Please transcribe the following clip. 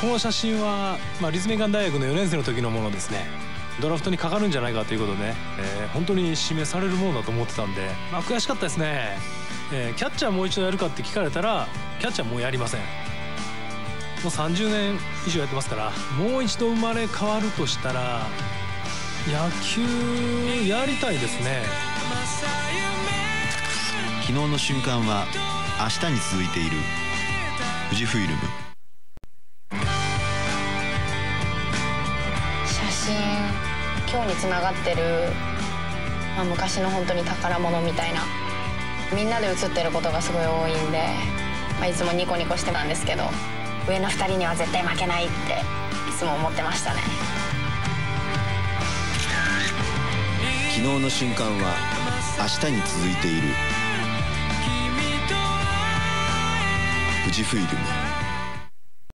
この写真は、まあ、立命館大学の4年生の時のものですね。ドラフトにかかるんじゃないかということでね、えー、本当に指名されるものだと思ってたんで、まあ、悔しかったですね、えー、キャッチャーもう一度やるかって聞かれたらキャッチャーもうやりません。もう30年以上やってますからもう一度生まれ変わるとしたら野球やりたいですね。昨日の瞬間は明日に続いている。富士フイルム。写真今日につながってる、まあ、昔の本当に宝物みたいなみんなで写ってることがすごい多いんで、まあ、いつもニコニコしてたんですけど上の2人には絶対負けないっていつも思ってましたね。昨日の瞬間は明日に続いている。富士フイルム